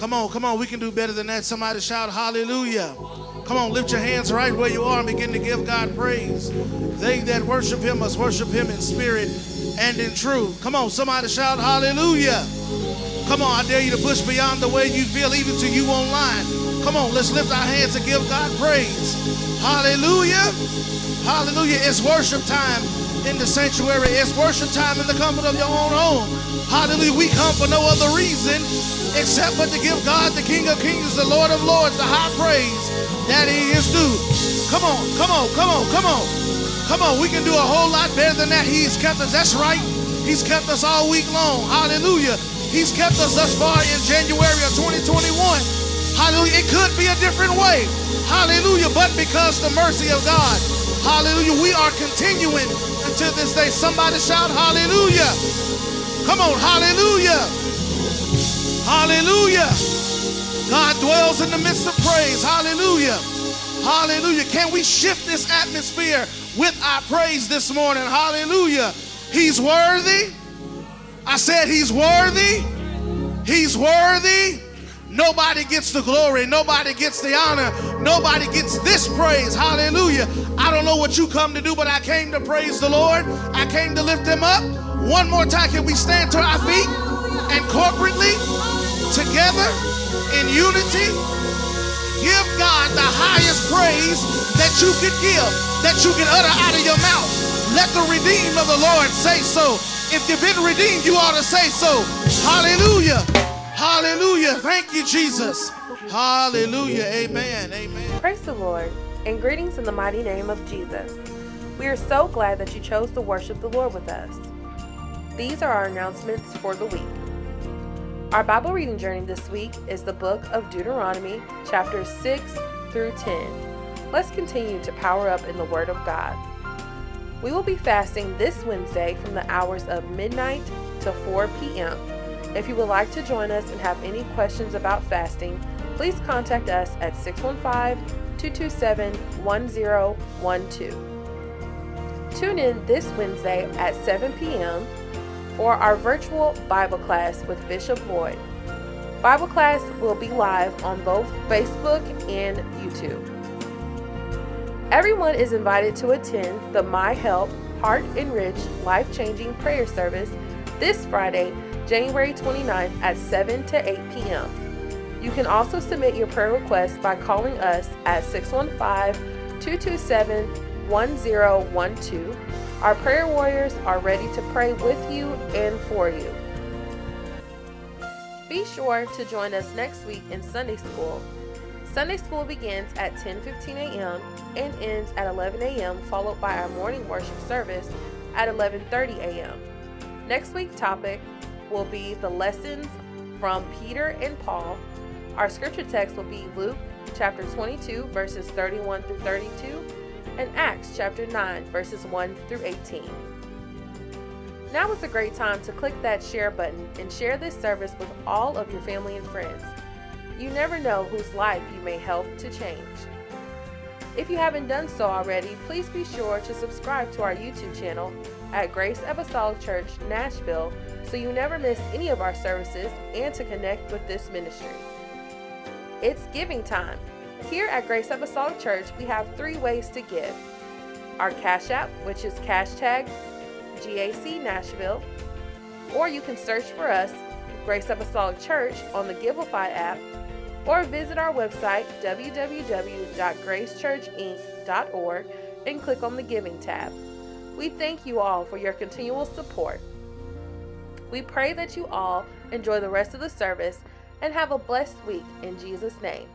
Come on, come on. We can do better than that. Somebody shout hallelujah. Come on, lift your hands right where you are and begin to give God praise. They that worship him must worship him in spirit and in truth. Come on, somebody shout hallelujah. Come on, I dare you to push beyond the way you feel, even to you online. Come on, let's lift our hands and give God praise. Hallelujah. Hallelujah. It's worship time in the sanctuary. It's worship time in the comfort of your own home. Hallelujah. We come for no other reason except but to give God, the King of Kings, the Lord of Lords, the high praise that he is due. Come on, come on, come on, come on. Come on, we can do a whole lot better than that. He's kept us. That's right. He's kept us all week long. Hallelujah. He's kept us thus far in January of 2021. Hallelujah. It could be a different way. Hallelujah. But because the mercy of God, hallelujah, we are continuing until this day. Somebody shout hallelujah. Come on, hallelujah. Hallelujah. God dwells in the midst of praise. Hallelujah. Hallelujah. Can we shift this atmosphere with our praise this morning? Hallelujah. He's worthy. I said he's worthy. He's worthy. Nobody gets the glory. Nobody gets the honor. Nobody gets this praise. Hallelujah. I don't know what you come to do, but I came to praise the Lord. I came to lift him up. One more time, can we stand to our feet and corporately, together, in unity, give God the highest praise that you can give, that you can utter out of your mouth. Let the redeemed of the Lord say so. If you've been redeemed, you ought to say so. Hallelujah. Hallelujah. Thank you, Jesus. Hallelujah. Amen. Amen. Praise the Lord and greetings in the mighty name of Jesus. We are so glad that you chose to worship the Lord with us. These are our announcements for the week. Our Bible reading journey this week is the book of Deuteronomy, chapters 6 through 10. Let's continue to power up in the Word of God. We will be fasting this Wednesday from the hours of midnight to 4 p.m. If you would like to join us and have any questions about fasting, please contact us at 615 227 1012. Tune in this Wednesday at 7 p.m. for our virtual Bible class with Bishop Lloyd. Bible class will be live on both Facebook and YouTube. Everyone is invited to attend the My Help Heart Enriched Life Changing Prayer Service this Friday, January 29th at 7 to 8 p.m. You can also submit your prayer request by calling us at 615 227 1012. Our prayer warriors are ready to pray with you and for you. Be sure to join us next week in Sunday School. Sunday School begins at 10:15 a.m. and ends at 11 a.m., followed by our morning worship service at 11:30 a.m. Next week's topic will be the lessons from Peter and Paul. Our scripture text will be Luke chapter 22, verses 31 through 32, and Acts chapter 9, verses 1 through 18. Now is a great time to click that share button and share this service with all of your family and friends. You never know whose life you may help to change. If you haven't done so already, please be sure to subscribe to our YouTube channel at Grace Apostolic Church, Nashville, so you never miss any of our services and to connect with this ministry. It's giving time. Here at Grace Apostolic Church, we have three ways to give. Our Cash App, which is hashtag GAC Nashville, or you can search for us, Grace Apostolic Church, on the Givelify app, or visit our website, www.gracechurchinc.org, and click on the Giving tab. We thank you all for your continual support. We pray that you all enjoy the rest of the service and have a blessed week in Jesus' name.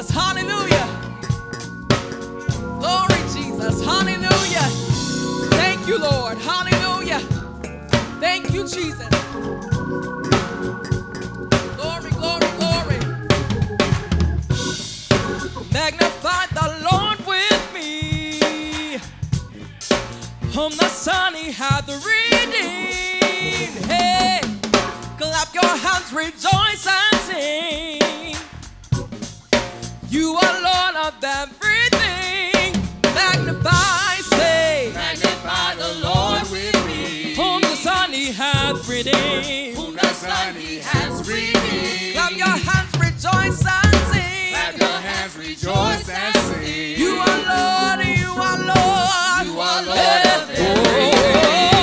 Jesus. Hallelujah. Glory, Jesus. Hallelujah. Thank you, Lord. Hallelujah. Thank you, Jesus. Glory, glory, glory. Magnify the Lord with me. Whom the Son he hath redeemed. Hey, clap your hands, rejoice and sing. You are Lord of everything. Magnify, say, magnify the Lord with me. Whom the Son he has redeemed. Whom the Son he has redeemed. Clap your hands, rejoice and sing. Clap your hands, rejoice and sing. You are Lord, you are Lord. You are Lord of everything.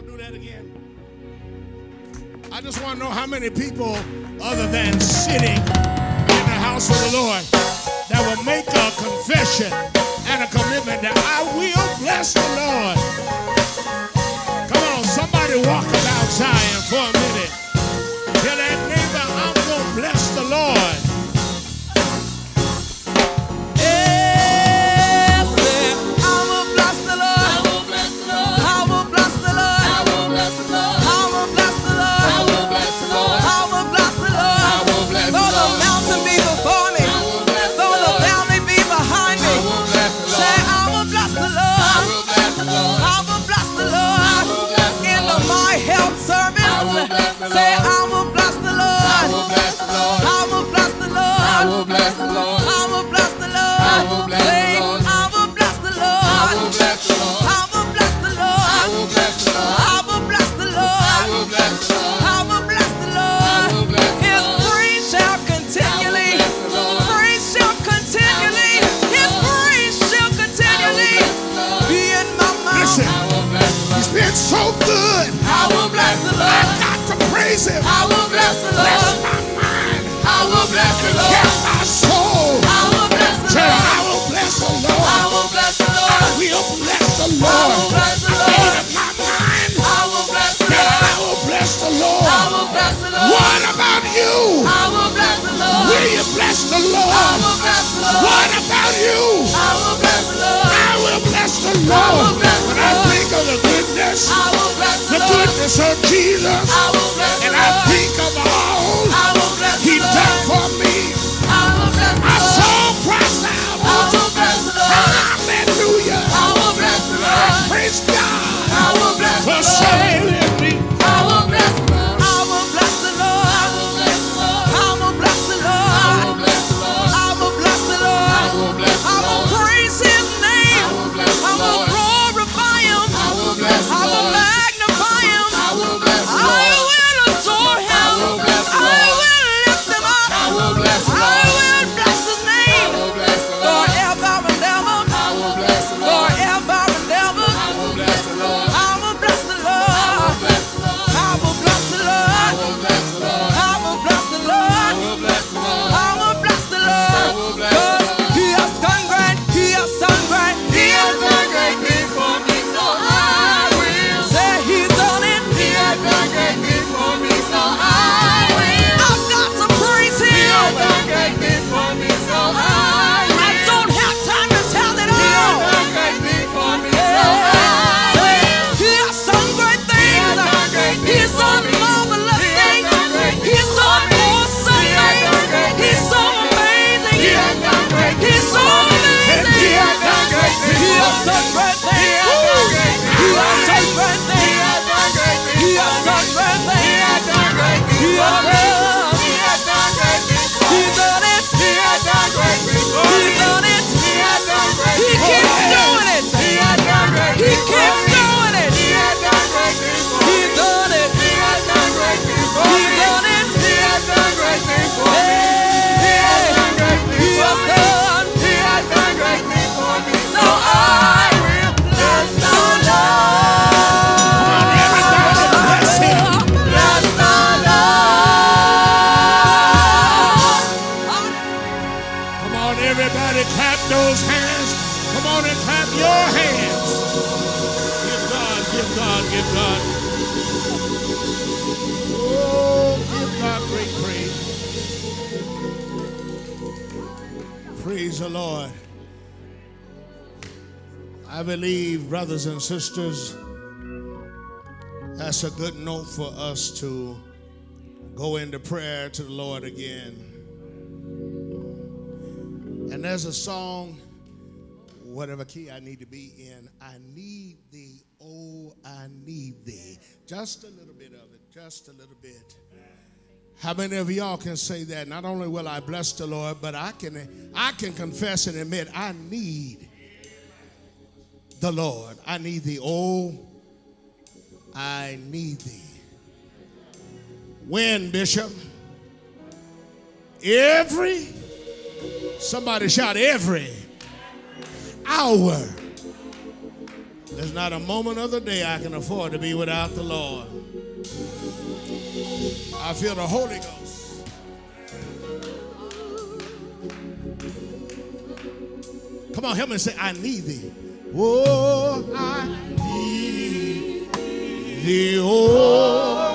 y'all do that again? I just want to know how many people, other than sitting in the house of the Lord, that will make a confession and a commitment that I will bless the Lord goodness, the goodness of Jesus, and I think of all He done for me. I saw Christ. Out. Hallelujah. I praise God. For saving me. Believe, brothers and sisters, that's a good note for us to go into prayer to the Lord again. And there's a song, whatever key I need to be in, I need thee, oh, I need thee. Just a little bit of it, just a little bit. How many of y'all can say that? Not only will I bless the Lord, but I can I can confess and admit I need the Lord. I need thee. Oh, I need thee. When, Bishop? Every, somebody shout, every hour. There's not a moment of the day I can afford to be without the Lord. I feel the Holy Ghost. Come on, help me say, I need thee. Oh, I need thee. Oh,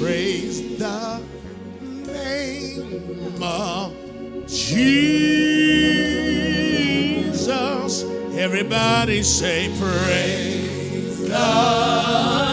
Praise the name of Jesus. Everybody say, Praise the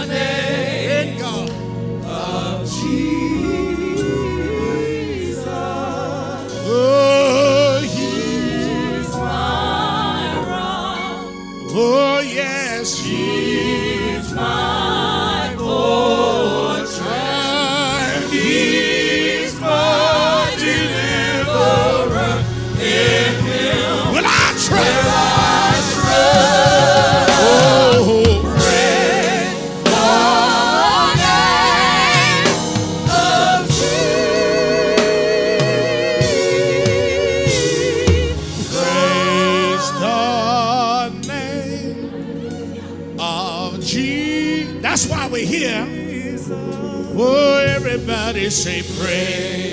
say, Praise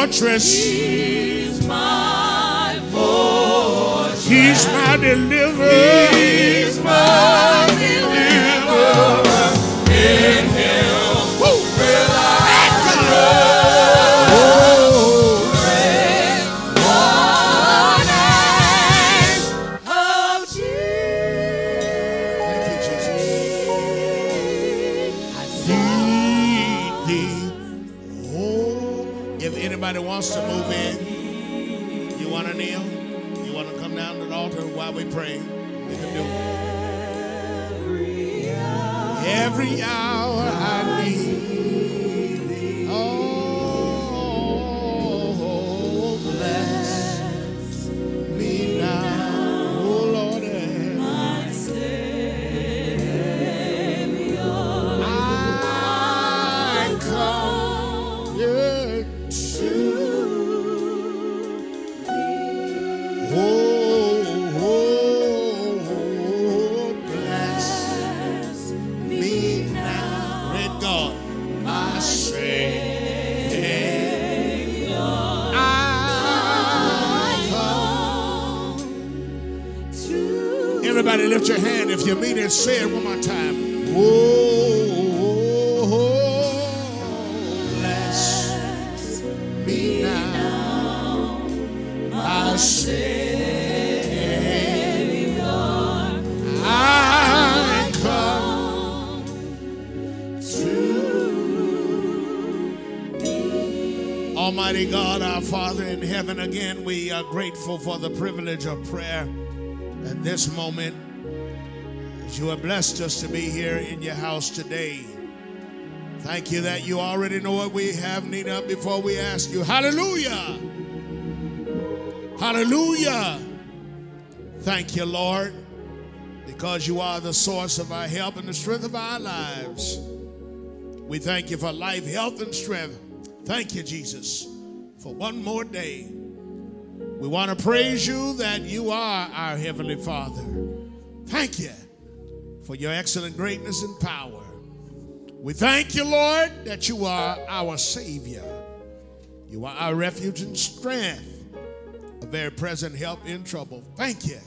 fortress. Privilege of prayer at this moment. As you have blessed us to be here in your house today. Thank you that you already know what we have need of before we ask you. Hallelujah! Hallelujah! Thank you, Lord, because you are the source of our help and the strength of our lives. We thank you for life, health, and strength. Thank you, Jesus, for one more day. We want to praise you that you are our Heavenly Father. Thank you for your excellent greatness and power. We thank you, Lord, that you are our Savior. You are our refuge and strength, a very present help in trouble. Thank you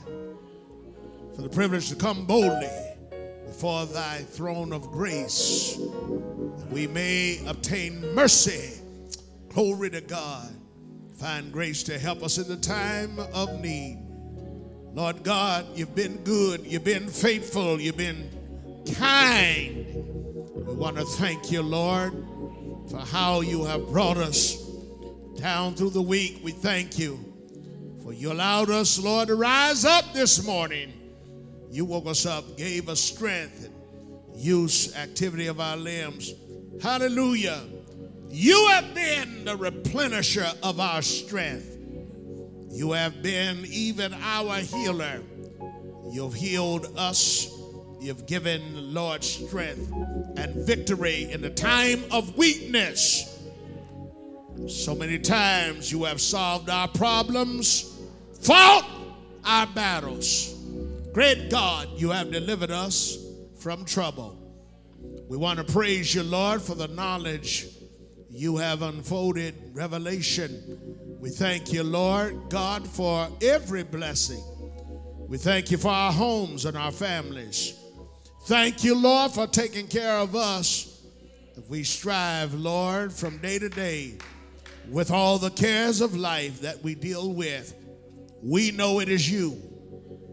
for the privilege to come boldly before thy throne of grace that we may obtain mercy. Glory to God. Find grace to help us in the time of need. Lord God, you've been good, you've been faithful, you've been kind. We want to thank you, Lord, for how you have brought us down through the week. We thank you for you allowed us, Lord, to rise up this morning. You woke us up, gave us strength and use activity of our limbs. Hallelujah. You have been the replenisher of our strength. You have been even our healer. You've healed us. You've given, Lord, strength and victory in the time of weakness. So many times you have solved our problems, fought our battles. Great God, you have delivered us from trouble. We want to praise you, Lord, for the knowledge you have unfolded, revelation. We thank you, Lord God, for every blessing. We thank you for our homes and our families. Thank you, Lord, for taking care of us. If we strive, Lord, from day to day with all the cares of life that we deal with, we know it is you.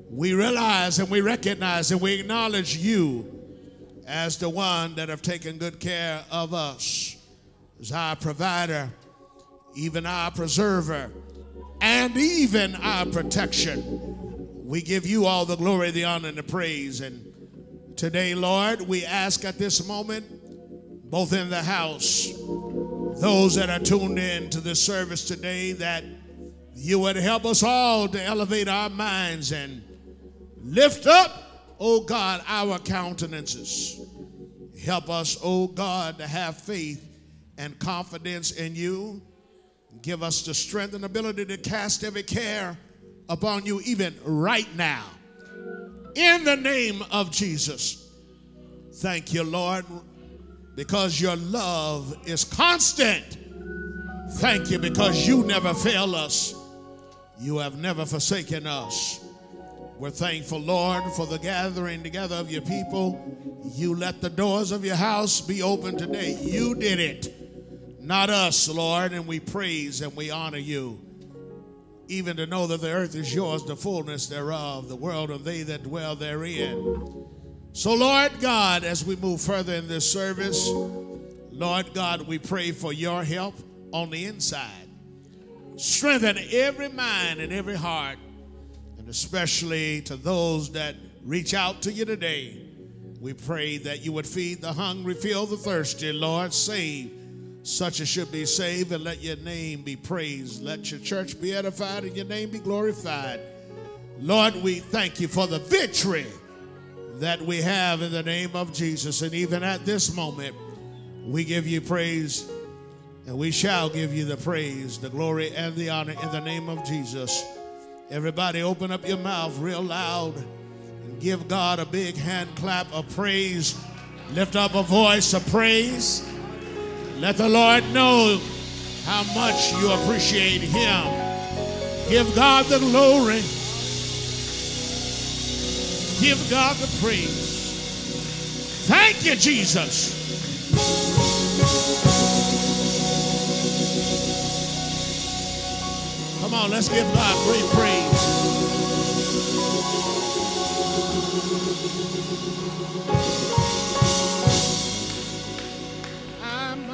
We realize and we recognize and we acknowledge you as the one that have taken good care of us, as our provider, even our preserver, and even our protection. We give you all the glory, the honor, and the praise. And today, Lord, we ask at this moment, both in the house, those that are tuned in to this service today, that you would help us all to elevate our minds and lift up, oh God, our countenances. Help us, oh God, to have faith and confidence in you. Give us the strength and ability to cast every care upon you, even right now. In the name of Jesus. Thank you, Lord, because your love is constant. Thank you because you never fail us. You have never forsaken us. We're thankful, Lord, for the gathering together of your people. You let the doors of your house be open today. You did it, not us, Lord, and we praise and we honor you. Even to know that the earth is yours, the fullness thereof, the world and they that dwell therein. So, Lord God, as we move further in this service, Lord God, we pray for your help on the inside. Strengthen every mind and every heart, and especially to those that reach out to you today. We pray that you would feed the hungry, fill the thirsty, Lord. Save such as should be saved, and let your name be praised. Let your church be edified and your name be glorified. Lord, we thank you for the victory that we have in the name of Jesus. And even at this moment, we give you praise and we shall give you the praise, the glory, and the honor in the name of Jesus. Everybody, open up your mouth real loud and give God a big hand clap of praise. Lift up a voice of praise. Let the Lord know how much you appreciate Him. Give God the glory. Give God the praise. Thank you, Jesus. Come on, let's give God great praise. I'm.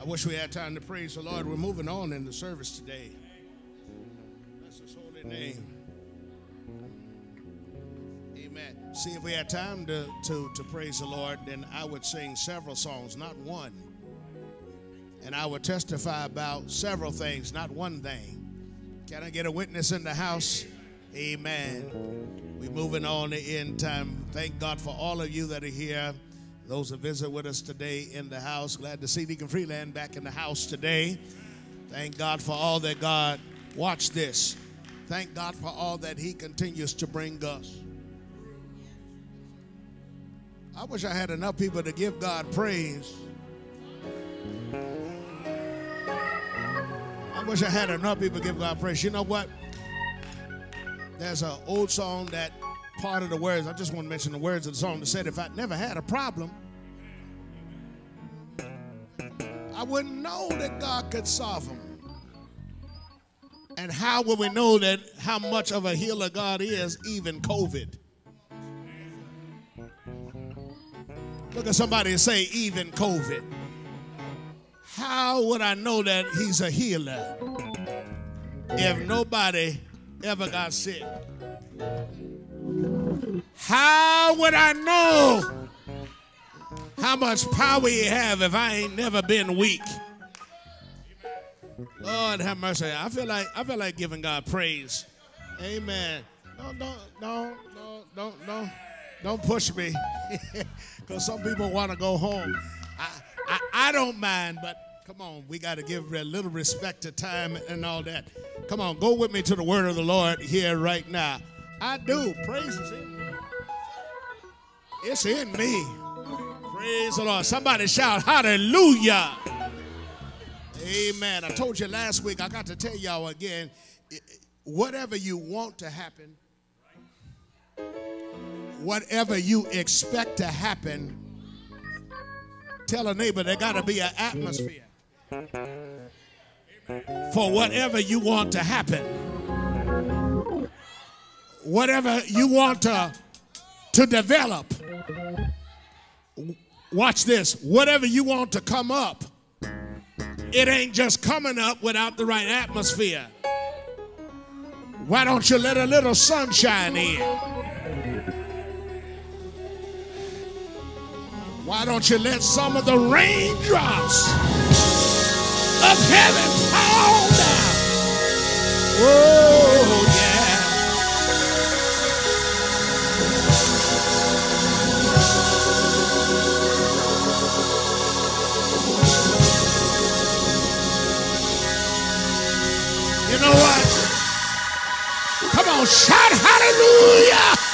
I wish we had time to praise the Lord. We're moving on in the service today. Bless his holy name. Amen. See, if we had time to, to, to praise the Lord, then I would sing several songs, not one. And I would testify about several things, not one thing. Can I get a witness in the house? Amen. We're moving on to end time. Thank God for all of you that are here. Those that visit with us today in the house. Glad to see Deacon Freeland back in the house today. Thank God for all that God, watch this. Thank God for all that He continues to bring us. I wish I had enough people to give God praise. I wish I had enough people to give God praise. You know what? There's an old song that part of the words, I just want to mention the words of the song that said, If I never had a problem, I wouldn't know that God could solve them. And how will we know that how much of a healer God is, even COVID? Look at somebody and say, even COVID. How would I know that he's a healer if nobody ever got sick? How would I know how much power he have if I ain't never been weak? Lord have mercy. I feel like I feel like giving God praise. Amen. Don't don't don't don't don't don't, don't push me. Because some people want to go home. I, I I don't mind, but come on, we got to give a little respect to time and all that. Come on, go with me to the word of the Lord here right now. I do. Praise is in me. It's in me. Praise the Lord. Somebody shout hallelujah. Amen. I told you last week, I got to tell y'all again, whatever you want to happen, whatever you expect to happen, tell a neighbor there got to be an atmosphere for whatever you want to happen. Whatever you want to, to develop. Watch this. Whatever you want to come up, it ain't just coming up without the right atmosphere. Why don't you let a little sunshine in? Why don't you let some of the raindrops of heaven fall down? Oh, yeah. You know what? Come on, shout hallelujah!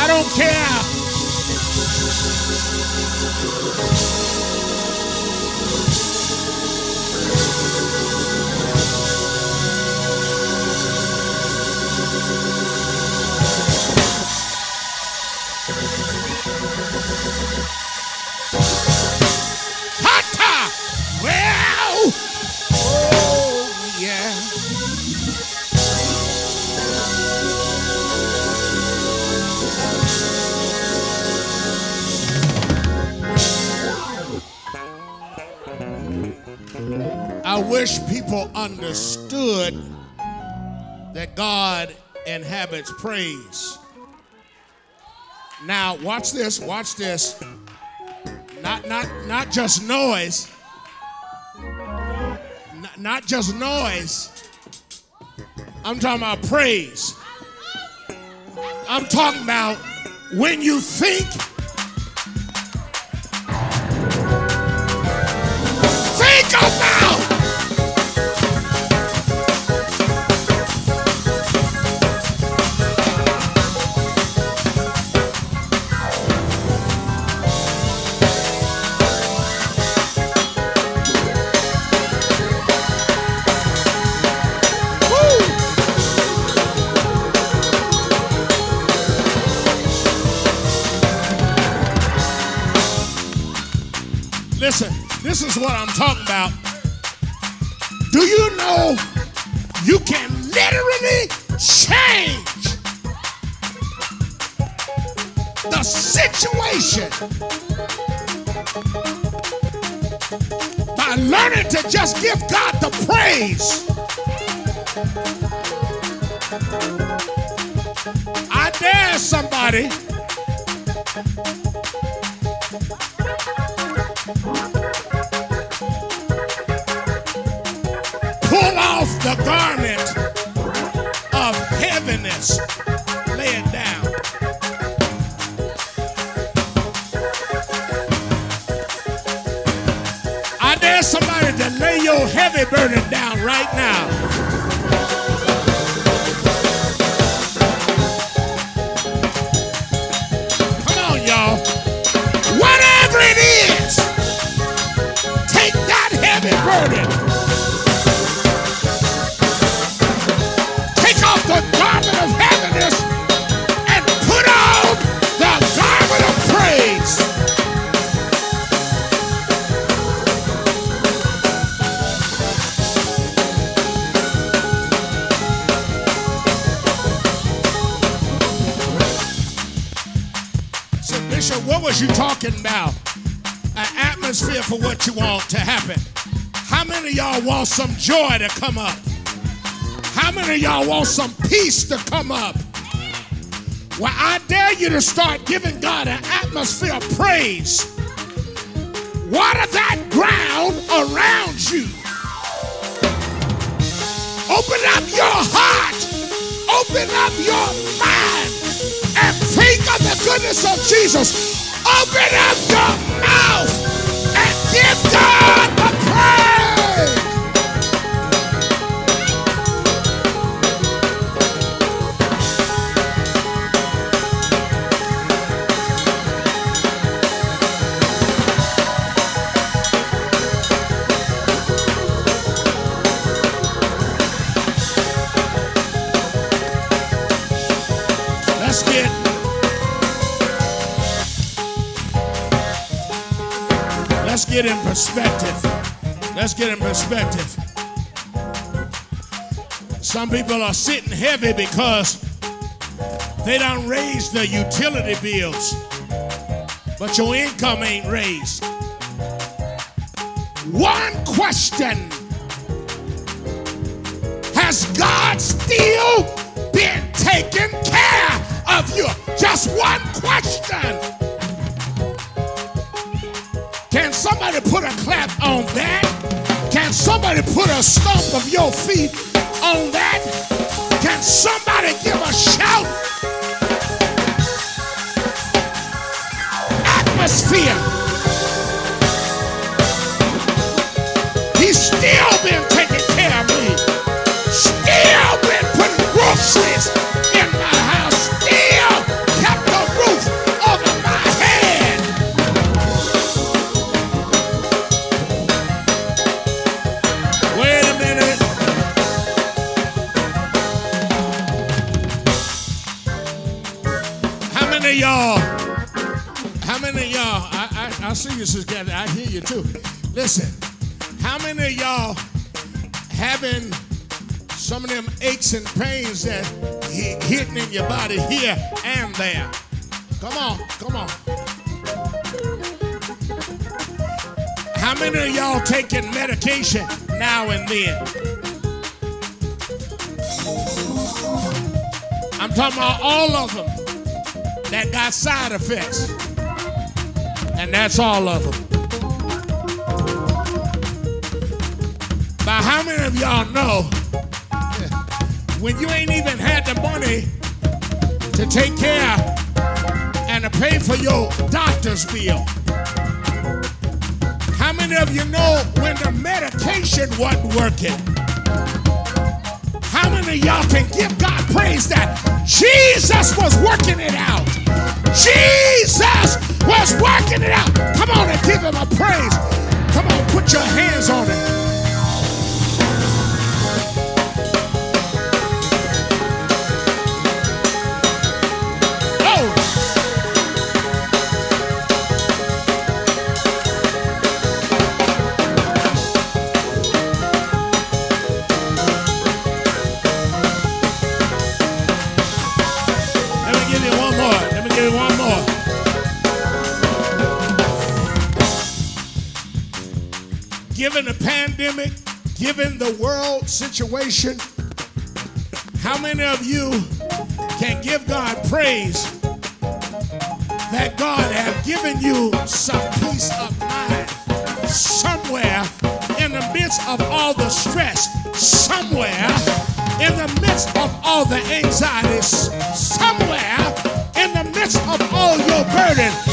I don't care. Wish people understood that God inhabits praise. Now, watch this, watch this. Not not not just noise. Not, not just noise. I'm talking about praise. I'm talking about when you think think what I'm talking about. Do you know you can literally change the situation by learning to just give God the praise? I dare somebody the garment of heaviness. Lay it down. I dare somebody to lay your heavy burden down right now. Talking about? An atmosphere for what you want to happen. How many of y'all want some joy to come up? How many of y'all want some peace to come up? Well, I dare you to start giving God an atmosphere of praise. Water that ground around you. Open up your heart. Open up your mind. And think of the goodness of Jesus. Open up your mouth and give perspective. Let's get in perspective. Some people are sitting heavy because they don't raise the utility bills, but your income ain't raised. One question Has God still been taking care of you? Just one question. Somebody put a clap on that? Can somebody put a stomp of your feet on that? Can somebody give a shout? Atmosphere. I, hear you too. Listen, how many of y'all having some of them aches and pains that hit, hitting in your body here and there? Come on, come on. How many of y'all taking medication now and then? I'm talking about all of them that got side effects. And that's all of them. But how many of y'all know when you ain't even had the money to take care and to pay for your doctor's bill? How many of you know when the medication wasn't working? How many of y'all can give God praise that Jesus was working it out? Jesus was working it out. Come on and give him a praise. Come on, put your hands on it. given the world situation, how many of you can give God praise that God has given you some peace of mind somewhere in the midst of all the stress, somewhere in the midst of all the anxieties, somewhere in the midst of all your burden?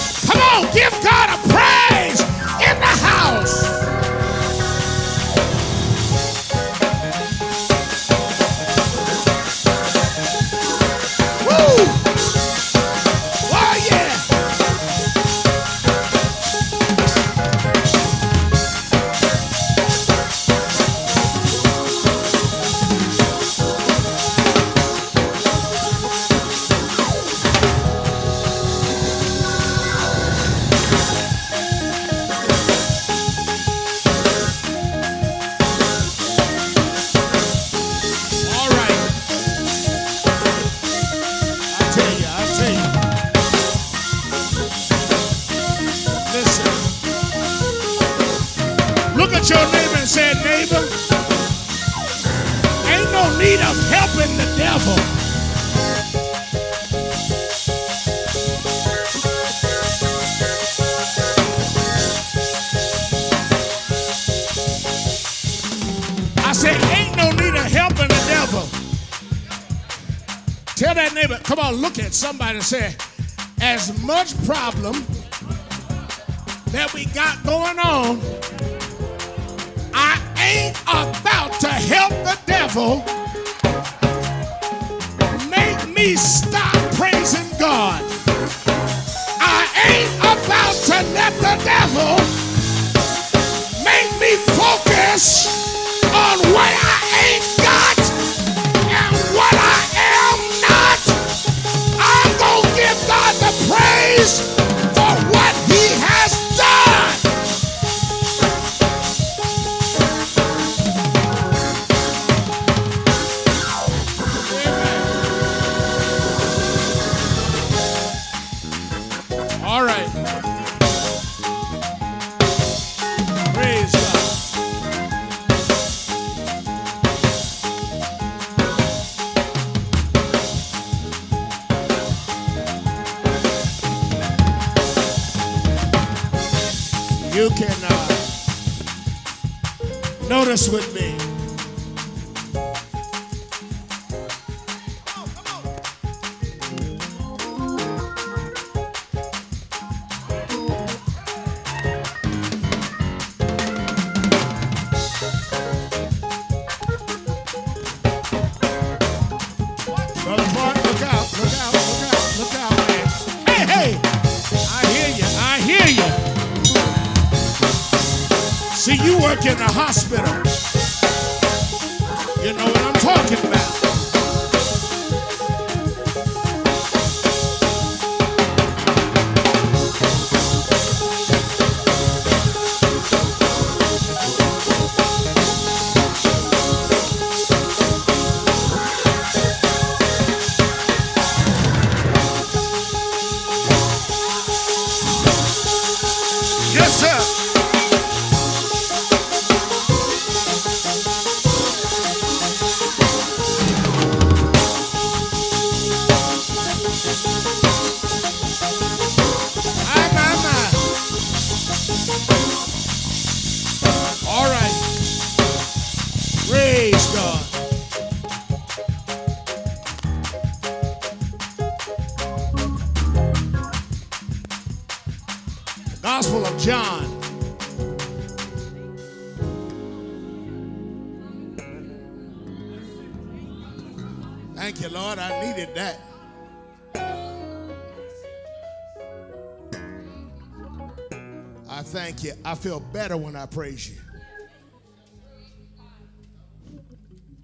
feel better when I praise you.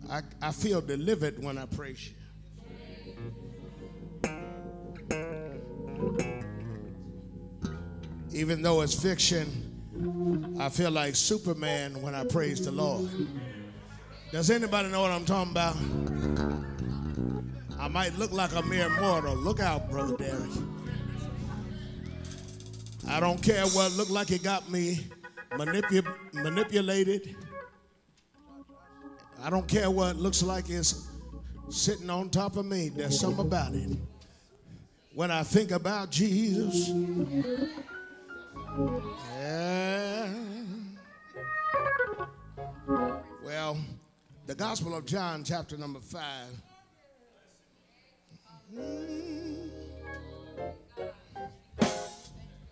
I, I feel delivered when I praise you. Even though it's fiction, I feel like Superman when I praise the Lord. Does anybody know what I'm talking about? I might look like a mere mortal. Look out, Brother Derek. I don't care what looked like it got me manipulated. I don't care what looks like it's sitting on top of me. There's something about it. When I think about Jesus, yeah. Well, the Gospel of John, chapter number five. Mm.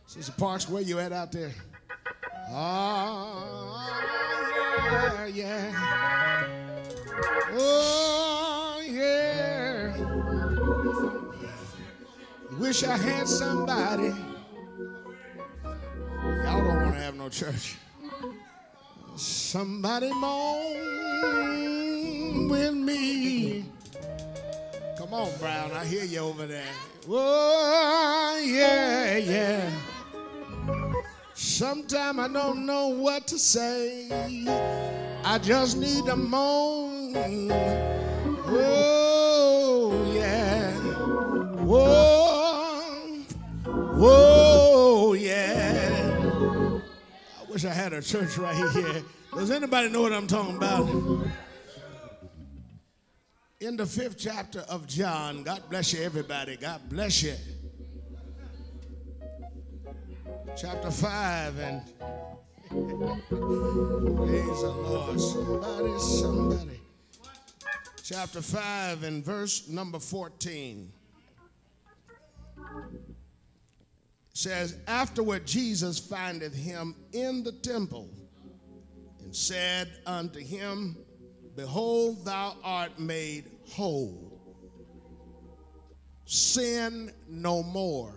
Sister Parks, where you at out there? Oh, yeah, yeah. Oh, yeah. Wish I had somebody. Y'all don't want to have no church. Somebody moan with me. Come on, Brown. I hear you over there. Oh, yeah, yeah. Sometime I don't know what to say. I just need a moan. Oh, yeah. Whoa. Whoa, yeah. I wish I had a church right here. Does anybody know what I'm talking about? In the fifth chapter of John, God bless you, everybody. God bless you. Chapter 5 and praise the Lord. Somebody, somebody. Chapter 5 and verse number 14 says, Afterward Jesus findeth him in the temple and said unto him, Behold, thou art made whole. Sin no more,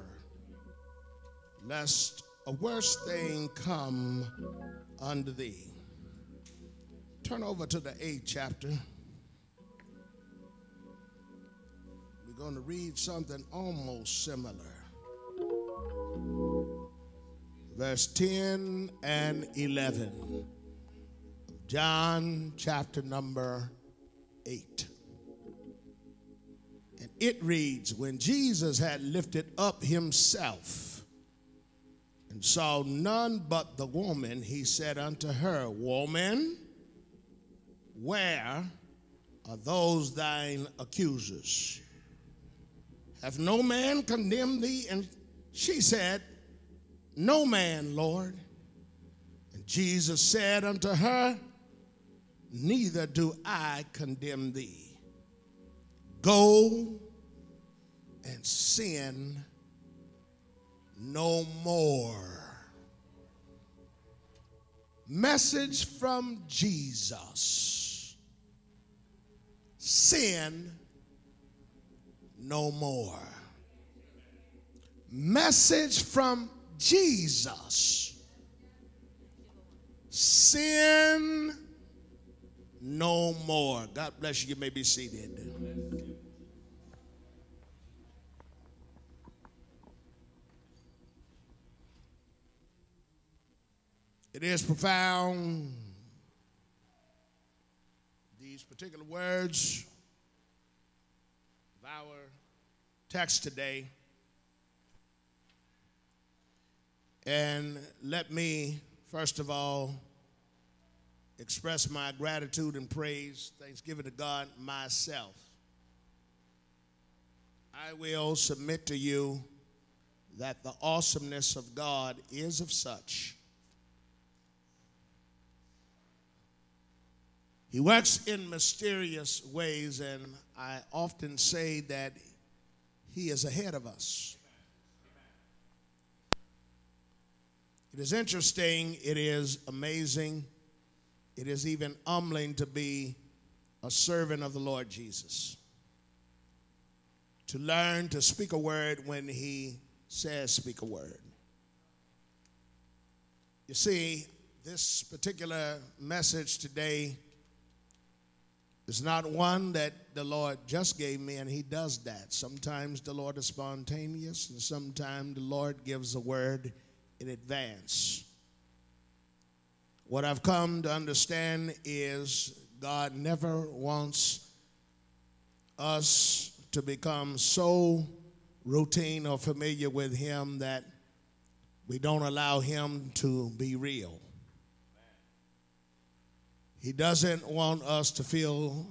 lest a worse thing come unto thee. Turn over to the eighth chapter. We're going to read something almost similar. Verse 10 and 11. John chapter number 8. And it reads When Jesus had lifted up himself and saw none but the woman, he said unto her, Woman, where are those thine accusers? Have no man condemned thee? And she said, No man, Lord. And Jesus said unto her, Neither do I condemn thee. Go and sin no more. Message from Jesus sin no more. Message from Jesus sin no more. God bless you. You may be seated. It is profound. These particular words of our text today. And let me, first of all, express my gratitude and praise, thanksgiving to God myself. I will submit to you that the awesomeness of God is of such. He works in mysterious ways, and I often say that He is ahead of us. It is interesting, it is amazing, it is even humbling to be a servant of the Lord Jesus. To learn to speak a word when He says, speak a word. You see, this particular message today is not one that the Lord just gave me, and He does that. Sometimes the Lord is spontaneous, and sometimes the Lord gives a word in advance. What I've come to understand is God never wants us to become so routine or familiar with Him that we don't allow Him to be real. He doesn't want us to feel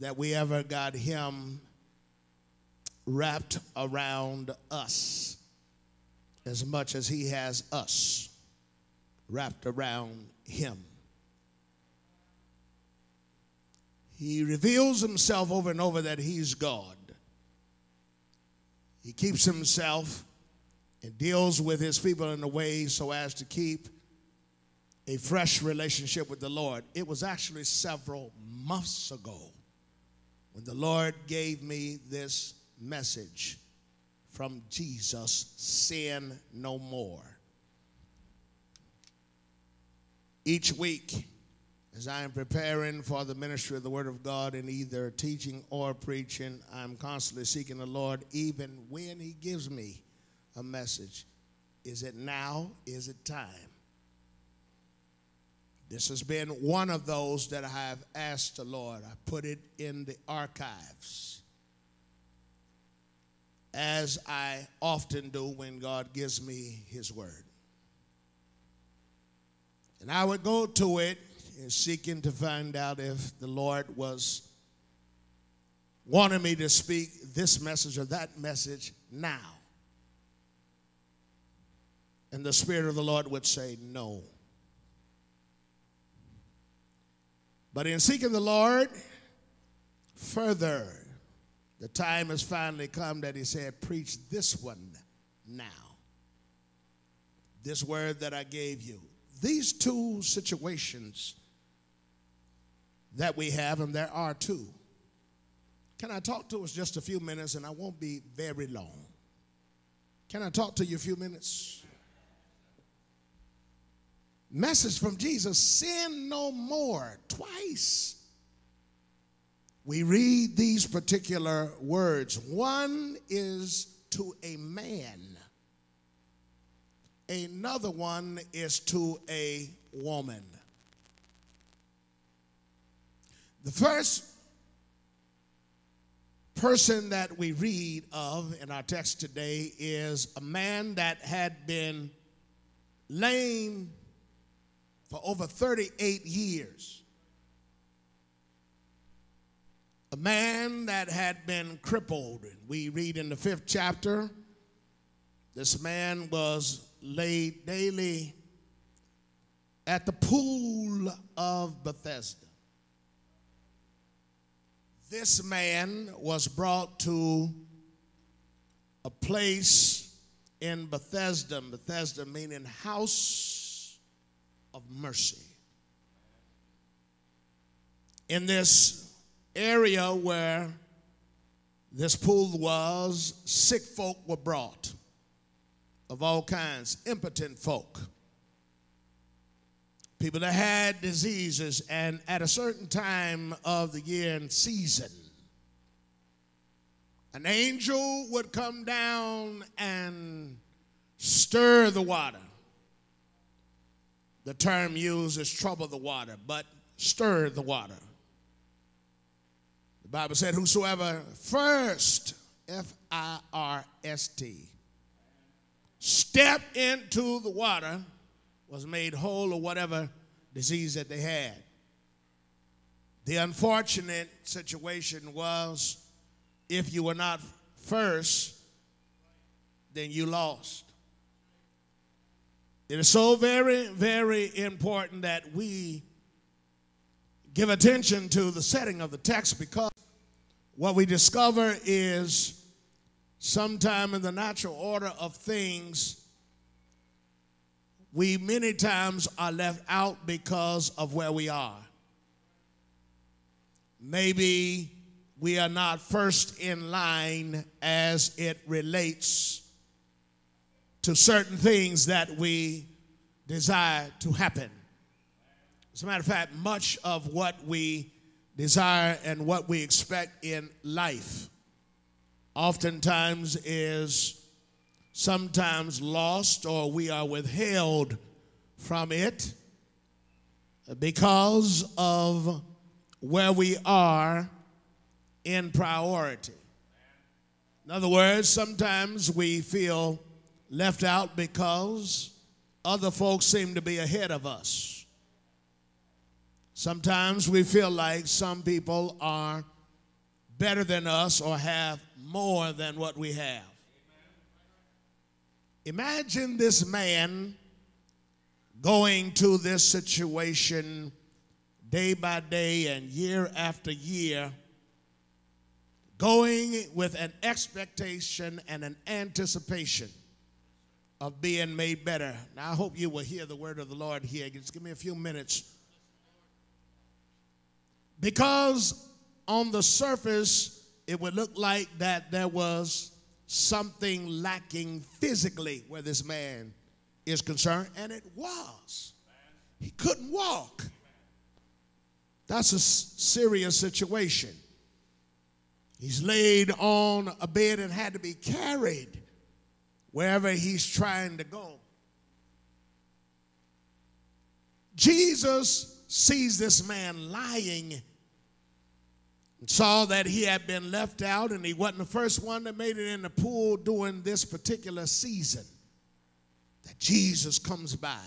that we ever got him wrapped around us as much as he has us wrapped around him. He reveals himself over and over that he's God. He keeps himself and deals with his people in a way so as to keep a fresh relationship with the Lord. It was actually several months ago when the Lord gave me this message from Jesus sin no more. Each week, as I am preparing for the ministry of the Word of God in either teaching or preaching, I'm constantly seeking the Lord, even when He gives me a message. Is it now? Is it time? This has been one of those that I have asked the Lord. I put it in the archives, as I often do when God gives me His Word. And I would go to it and seeking to find out if the Lord was wanting me to speak this message or that message now. And the Spirit of the Lord would say, No. But in seeking the Lord further, the time has finally come that He said, Preach this one now. This word that I gave you. These two situations that we have, and there are two. Can I talk to us just a few minutes and I won't be very long? Can I talk to you a few minutes? Message from Jesus sin no more. Twice. We read these particular words. One is to a man, another one is to a woman. The first person that we read of in our text today is a man that had been lame for over 38 years. A man that had been crippled. We read in the fifth chapter, this man was laid daily at the pool of Bethesda this man was brought to a place in Bethesda, Bethesda meaning house of mercy. In this area where this pool was, sick folk were brought of all kinds, impotent folk people that had diseases, and at a certain time of the year and season, an angel would come down and stir the water. The term used is trouble the water, but stir the water. The Bible said, Whosoever first, F I R S T, step into the water was made whole of whatever disease that they had. The unfortunate situation was if you were not first, then you lost. It is so very, very important that we give attention to the setting of the text because what we discover is sometime in the natural order of things we many times are left out because of where we are. Maybe we are not first in line as it relates to certain things that we desire to happen. As a matter of fact, much of what we desire and what we expect in life oftentimes is sometimes lost or we are withheld from it because of where we are in priority. In other words, sometimes we feel left out because other folks seem to be ahead of us. Sometimes we feel like some people are better than us or have more than what we have. Imagine this man going to this situation day by day and year after year, going with an expectation and an anticipation of being made better. Now, I hope you will hear the word of the Lord here. Just give me a few minutes. Because on the surface, it would look like that there was something lacking physically where this man is concerned, and it was. He couldn't walk. That's a serious situation. He's laid on a bed and had to be carried wherever he's trying to go. Jesus sees this man lying and saw that he had been left out and he wasn't the first one that made it in the pool during this particular season that Jesus comes by.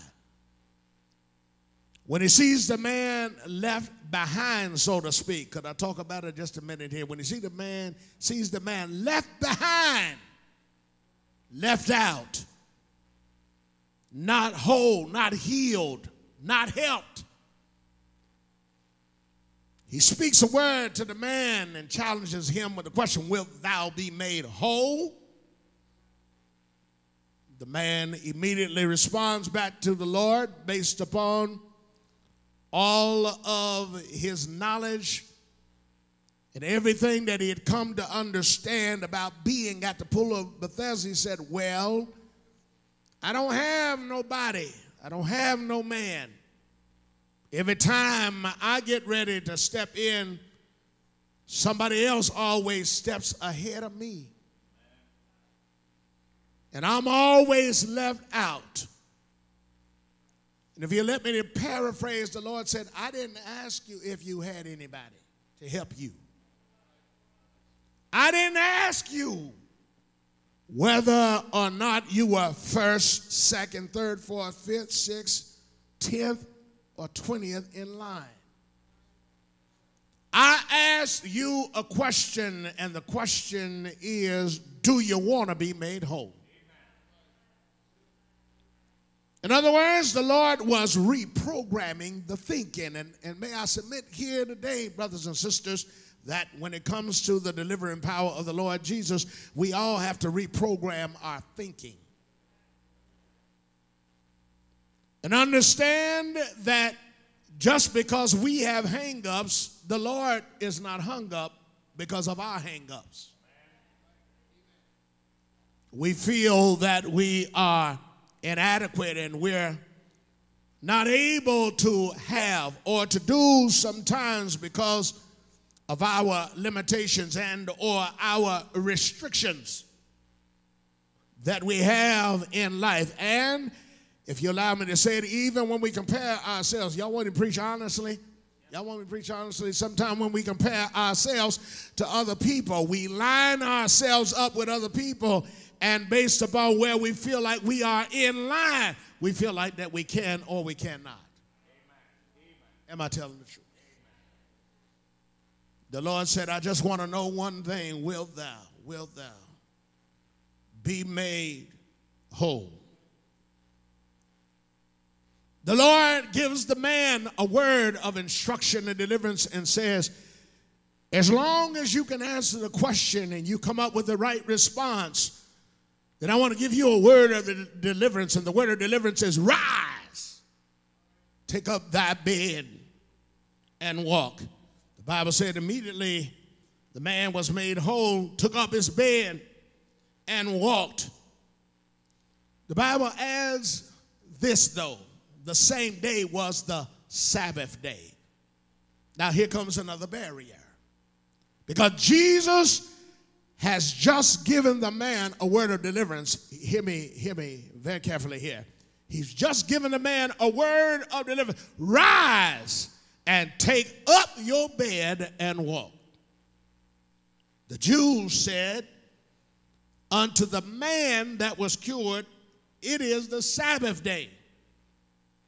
When he sees the man left behind, so to speak, could I talk about it just a minute here? When he see the man, sees the man left behind, left out, not whole, not healed, not helped. He speaks a word to the man and challenges him with the question, Wilt thou be made whole? The man immediately responds back to the Lord based upon all of his knowledge and everything that he had come to understand about being at the pool of Bethesda. He said, Well, I don't have nobody, I don't have no man. Every time I get ready to step in, somebody else always steps ahead of me. And I'm always left out. And if you let me paraphrase, the Lord said, I didn't ask you if you had anybody to help you. I didn't ask you whether or not you were first, second, third, fourth, fifth, sixth, tenth, or twentieth in line. I asked you a question, and the question is Do you want to be made whole? In other words, the Lord was reprogramming the thinking. And, and may I submit here today, brothers and sisters, that when it comes to the delivering power of the Lord Jesus, we all have to reprogram our thinking. And understand that just because we have hangups, the Lord is not hung up because of our hangups. We feel that we are inadequate and we're not able to have or to do sometimes because of our limitations and or our restrictions that we have in life and if you allow me to say it even when we compare ourselves y'all want to preach honestly y'all want me to preach honestly sometimes when we compare ourselves to other people we line ourselves up with other people and based upon where we feel like we are in line, we feel like that we can or we cannot. Am I telling the truth? The Lord said, I just want to know one thing. Will thou, will thou be made whole? The Lord gives the man a word of instruction and deliverance and says, as long as you can answer the question and you come up with the right response, then I want to give you a word of deliverance, and the word of deliverance is rise, take up thy bed, and walk. Bible said immediately the man was made whole, took up his bed, and walked. The Bible adds this, though the same day was the Sabbath day. Now, here comes another barrier. Because Jesus has just given the man a word of deliverance. Hear me, hear me very carefully here. He's just given the man a word of deliverance. Rise and take up your bed and walk. The Jews said, Unto the man that was cured, it is the Sabbath day.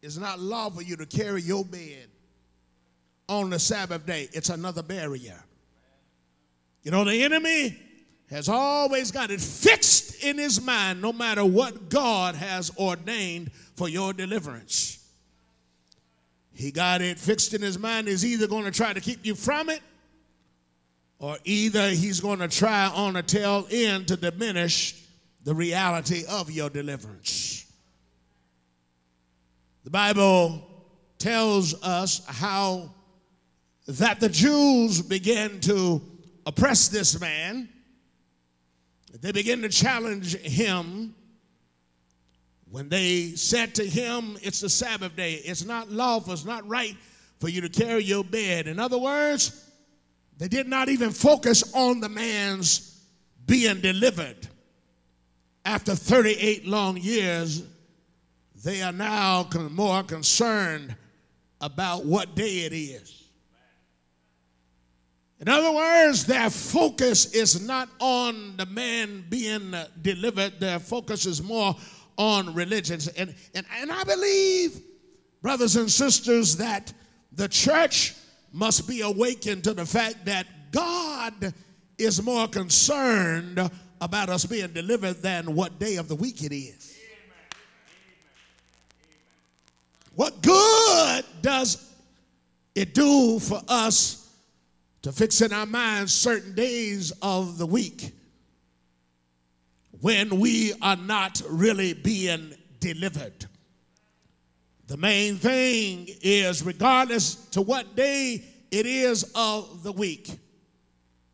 It's not lawful for you to carry your bed on the Sabbath day. It's another barrier. You know, the enemy has always got it fixed in his mind, no matter what God has ordained for your deliverance. He got it fixed in his mind, is either going to try to keep you from it, or either he's going to try on a tail end to diminish the reality of your deliverance. The Bible tells us how that the Jews began to oppress this man. They began to challenge him when they said to him, It's the Sabbath day. It's not lawful, it's not right for you to carry your bed. In other words, they did not even focus on the man's being delivered. After 38 long years, they are now con- more concerned about what day it is. In other words, their focus is not on the man being delivered, their focus is more on religion. And, and, and I believe, brothers and sisters, that the church must be awakened to the fact that God is more concerned about us being delivered than what day of the week it is. What good does it do for us to fix in our minds certain days of the week when we are not really being delivered? The main thing is, regardless to what day it is of the week,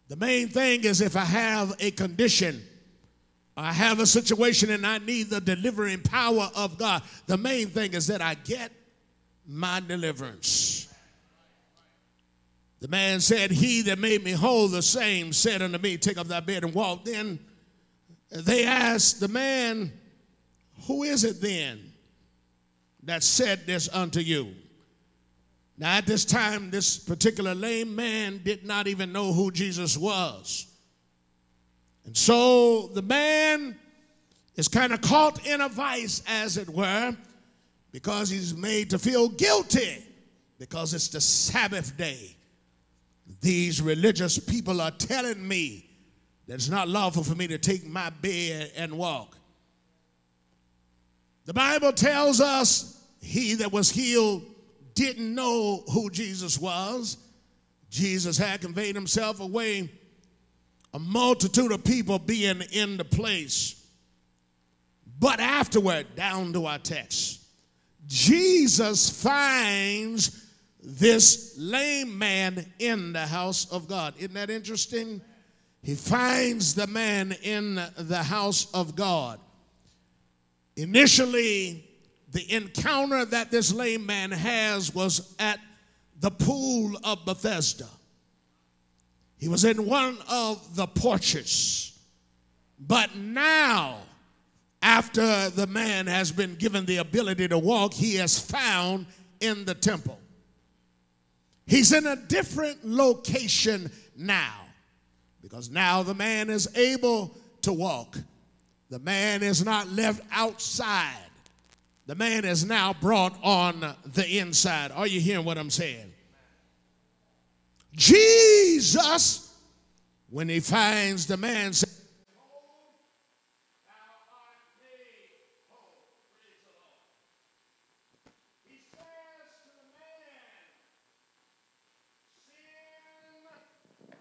the main thing is if I have a condition, I have a situation and I need the delivering power of God, the main thing is that I get my deliverance. The man said, He that made me whole, the same said unto me, Take up thy bed and walk. Then they asked the man, Who is it then that said this unto you? Now, at this time, this particular lame man did not even know who Jesus was. And so the man is kind of caught in a vice, as it were, because he's made to feel guilty because it's the Sabbath day. These religious people are telling me that it's not lawful for me to take my bed and walk. The Bible tells us he that was healed didn't know who Jesus was. Jesus had conveyed himself away, a multitude of people being in the place. But afterward, down to our text, Jesus finds this lame man in the house of God. Isn't that interesting? He finds the man in the house of God. Initially, the encounter that this lame man has was at the pool of Bethesda. He was in one of the porches. But now, after the man has been given the ability to walk, he is found in the temple. He's in a different location now because now the man is able to walk. The man is not left outside. The man is now brought on the inside. Are you hearing what I'm saying? Jesus, when he finds the man, said,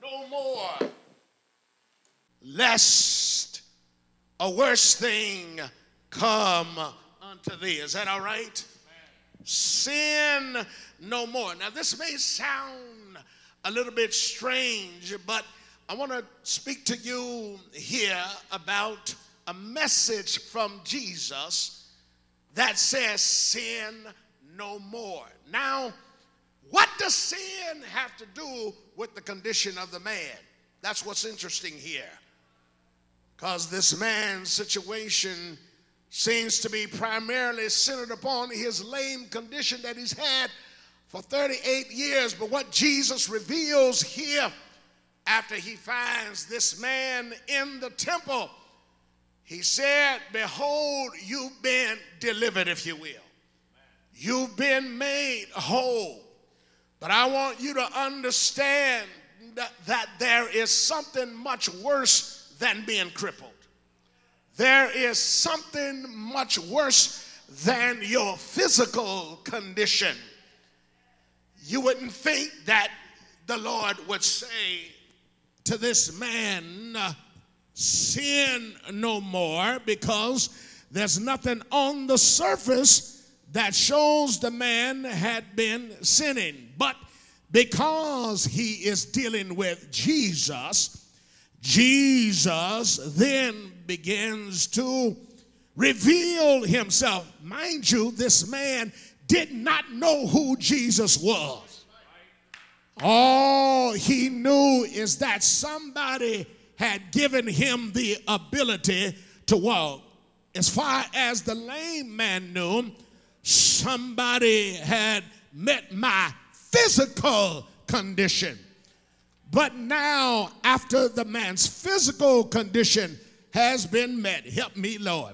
no more, lest a worse thing come unto thee. Is that all right? Sin no more. Now, this may sound a little bit strange, but I want to speak to you here about a message from Jesus that says, Sin no more. Now, what does sin have to do with the condition of the man? That's what's interesting here. Because this man's situation seems to be primarily centered upon his lame condition that he's had for 38 years. But what Jesus reveals here after he finds this man in the temple, he said, Behold, you've been delivered, if you will. You've been made whole. But I want you to understand that, that there is something much worse than being crippled. There is something much worse than your physical condition. You wouldn't think that the Lord would say to this man, Sin no more, because there's nothing on the surface that shows the man had been sinning. But because he is dealing with Jesus, Jesus then begins to reveal himself. Mind you, this man did not know who Jesus was. All he knew is that somebody had given him the ability to walk. As far as the lame man knew, somebody had met my physical condition. But now, after the man's physical condition has been met, help me, Lord.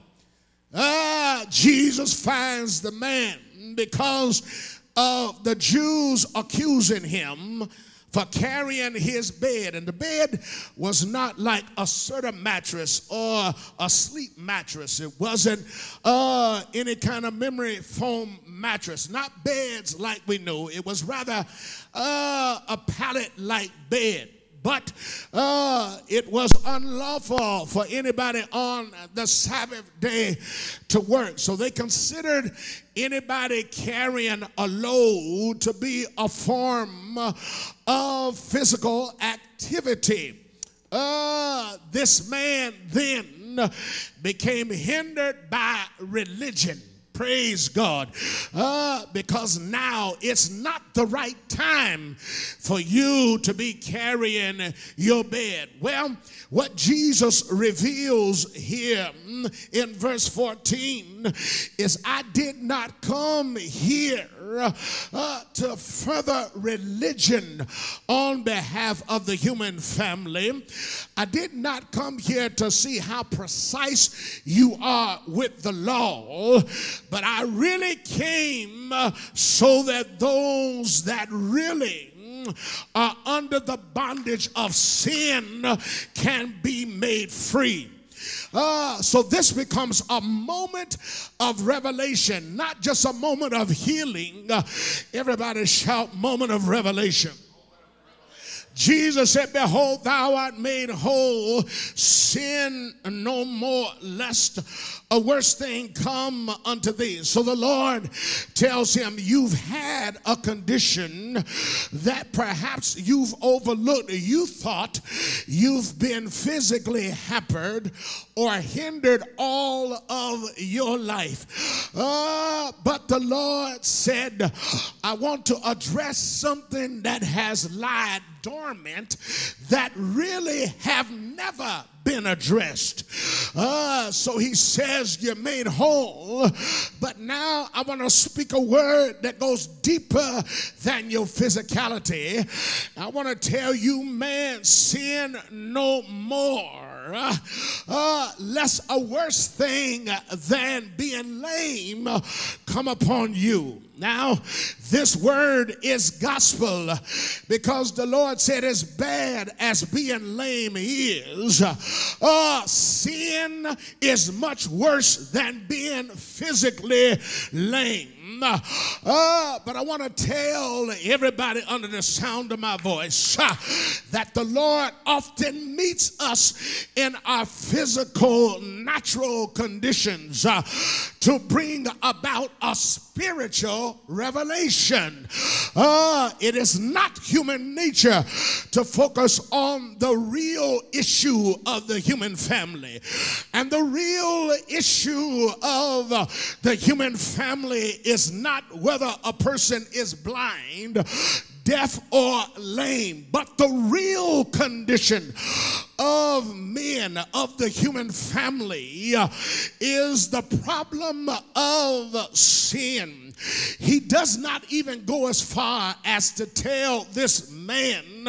Ah, Jesus finds the man because of the Jews accusing him for carrying his bed. And the bed was not like a Serta mattress or a sleep mattress. It wasn't uh, any kind of memory foam mattress, not beds like we know. It was rather uh, a pallet like bed but uh, it was unlawful for anybody on the Sabbath day to work. So they considered anybody carrying a load to be a form of physical activity. Uh, this man then became hindered by religion. Praise God. Uh, because now it's not the right time for you to be carrying your bed. Well, what Jesus reveals here in verse 14 is I did not come here uh, to further religion on behalf of the human family. I did not come here to see how precise you are with the law, but I really came uh, so that those that really are under the bondage of sin can be made free. Uh, so this becomes a moment of revelation, not just a moment of healing. Everybody shout, moment of revelation. Jesus said, Behold, thou art made whole. Sin no more, lest a worse thing come unto thee. So the Lord tells him, You've had a condition that perhaps you've overlooked. You thought you've been physically hampered or hindered all of your life. Uh, but the Lord said, I want to address something that has lied dormant that really have never been addressed. Uh, so he says, You're made whole. But now I want to speak a word that goes deeper than your physicality. I want to tell you, man, sin no more. Uh, lest a worse thing than being lame come upon you. Now, this word is gospel because the Lord said, as bad as being lame is, uh, sin is much worse than being physically lame. Uh, but I want to tell everybody under the sound of my voice uh, that the Lord often meets us in our physical, natural conditions uh, to bring about a spiritual revelation. Uh, it is not human nature to focus on the real issue of the human family. And the real issue of the human family is not whether a person is blind, deaf, or lame, but the real condition of men, of the human family, is the problem of sin. He does not even go as far as to tell this man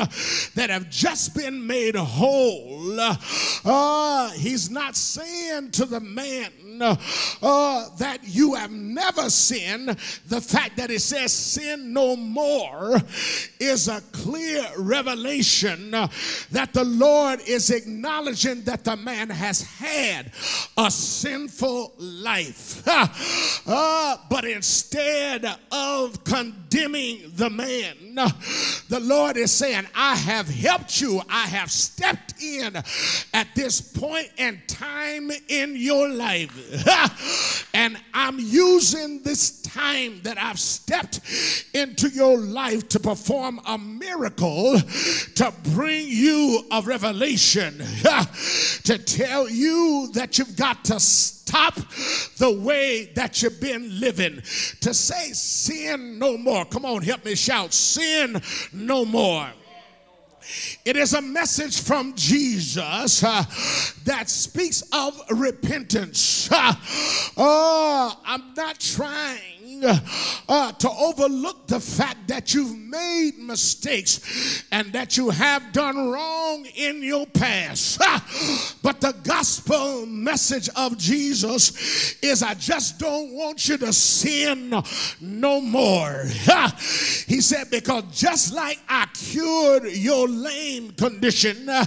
that have just been made whole. Uh, he's not saying to the man uh, that you have never sinned. The fact that it says sin no more is a clear revelation uh, that the Lord is acknowledging that the man has had a sinful life. Uh, but instead of condemning the man, the Lord is saying, I have helped you. I have stepped in at this point in time in your life. and I'm using this time that I've stepped into your life to perform a miracle to bring you a revelation, to tell you that you've got to stop the way that you've been living, to say, sin no more. Come on, help me shout, sin no more. It is a message from Jesus uh, that speaks of repentance. Uh, uh, I'm not trying uh, to overlook the fact that you've made mistakes and that you have done wrong in your past. But the gospel message of Jesus is I just don't want you to sin no more. He said, because just like I cured your lame condition, uh,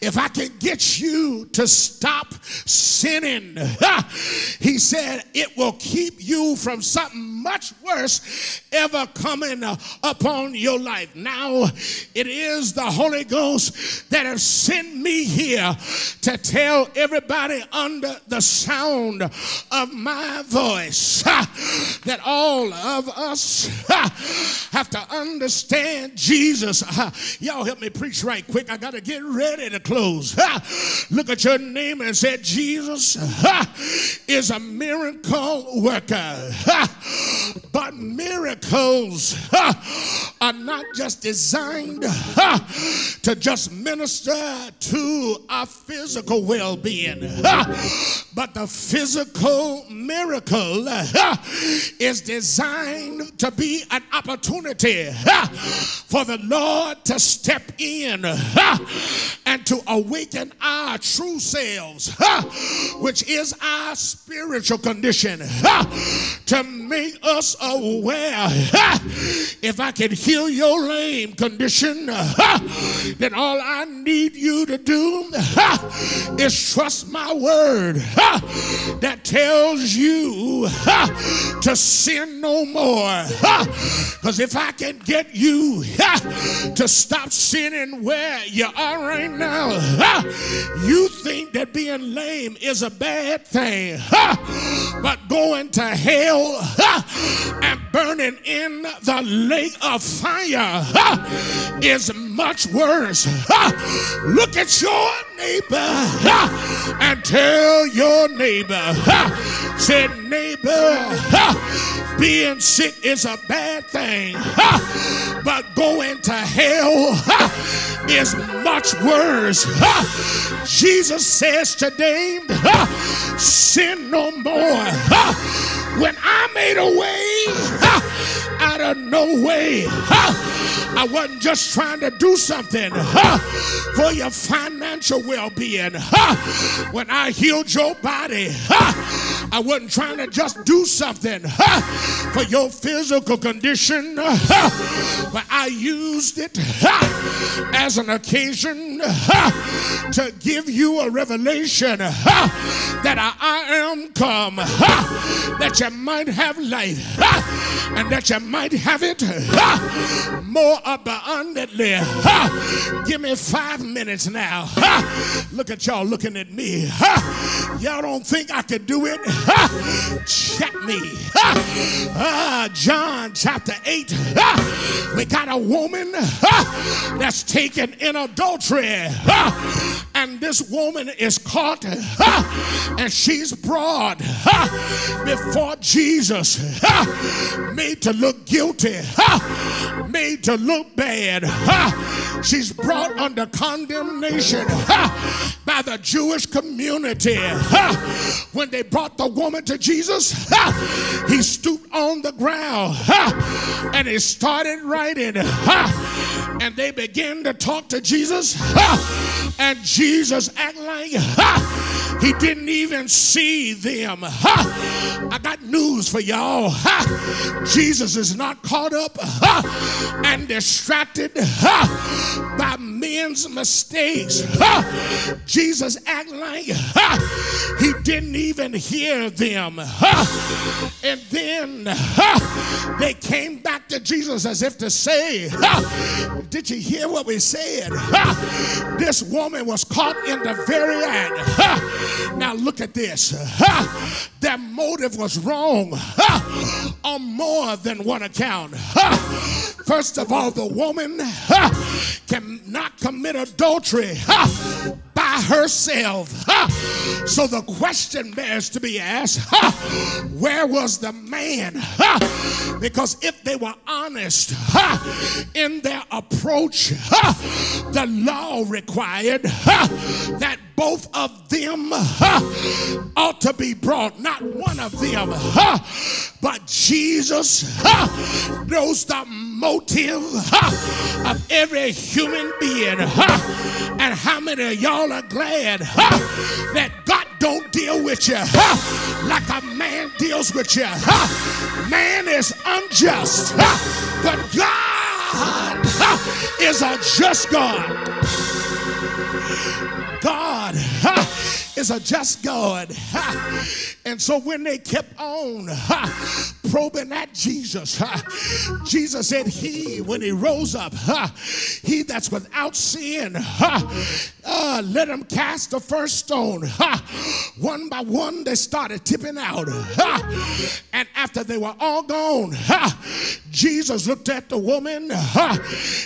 if I can get you to stop sinning, he said, it will keep you from something much worse ever coming upon your life. Now, it is the Holy Ghost that has sent me here to tell everybody under the sound of my voice that all of us have to understand Jesus. Y'all help me preach right quick. I got to get ready to close. Look at your name and say, Jesus is a miracle worker. But miracles uh, are not just designed uh, to just minister to our physical well being, but the physical miracle is designed to be an opportunity for the Lord to step in and to awaken our true selves, which is our spiritual condition, to make us aware. If I can heal your lame condition, then all I need you to do is trust my word that tells you to sin no more. Because if I can get you to stop sinning where you are right now, you think that being lame is a bad thing. But going to hell and burning in the lake of fire is much worse. Look at your neighbor and tell your neighbor, say, neighbor, being sick is a bad thing, but going to hell is much worse. Jesus says today, sin no more. When I made a way uh, out of no way, uh, I wasn't just trying to do something. For your financial well being. When I healed your body, I wasn't trying to just do something uh, for your physical condition, uh, but I used it uh, as an occasion to give you a revelation that I, I am come, that you might have life, and that you might have it more abundantly. Give me five minutes now. Look at y'all looking at me. Y'all don't think I could do it? Uh, Check me. Uh, uh, John chapter 8. uh, We got a woman that's taken in adultery. And this woman is caught and she's brought before Jesus, made to look guilty, made to look bad. She's brought under condemnation by the Jewish community. When they brought the woman to Jesus, he stooped on the ground and he started writing. and they began to talk to Jesus. And Jesus act like ha! he didn't even see them. Ha! I got news for y'all. Ha! Jesus is not caught up ha! and distracted ha! by men's mistakes. Ha! Jesus act like ha! he didn't even hear them. Ha! And then ha! they came back to Jesus as if to say, ha! Did you hear what we said? Ha! This woman was caught in the very act. Ha! Now look at this. Ha! Motive was wrong ha! on more than one account. First of all, the woman cannot commit adultery! By herself. Ha! So the question bears to be asked ha! where was the man? Ha! Because if they were honest in their approach, the law required ha! that both of them ha! ought to be brought, not one of them. Ha! But Jesus ha! knows the motive ha! of every human being. Ha! And how many of y'all are glad ha! that God don't deal with you ha! like a man deals with you? Ha! Man is unjust, ha! but God ha! is a just God. God. Ha, is a just God. Ha. And so when they kept on ha, probing at Jesus, ha, Jesus said, He, when he rose up, he that's without sin, uh, let him cast the first stone. One by one, they started tipping out. And after they were all gone, Jesus looked at the woman.